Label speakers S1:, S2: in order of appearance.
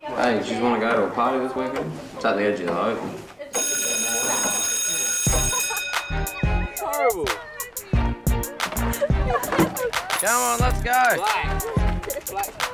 S1: Hey, you just want to go to a party this weekend? It's at the edge of the open.
S2: Horrible.
S1: Come on, let's go.
S2: Black. Black.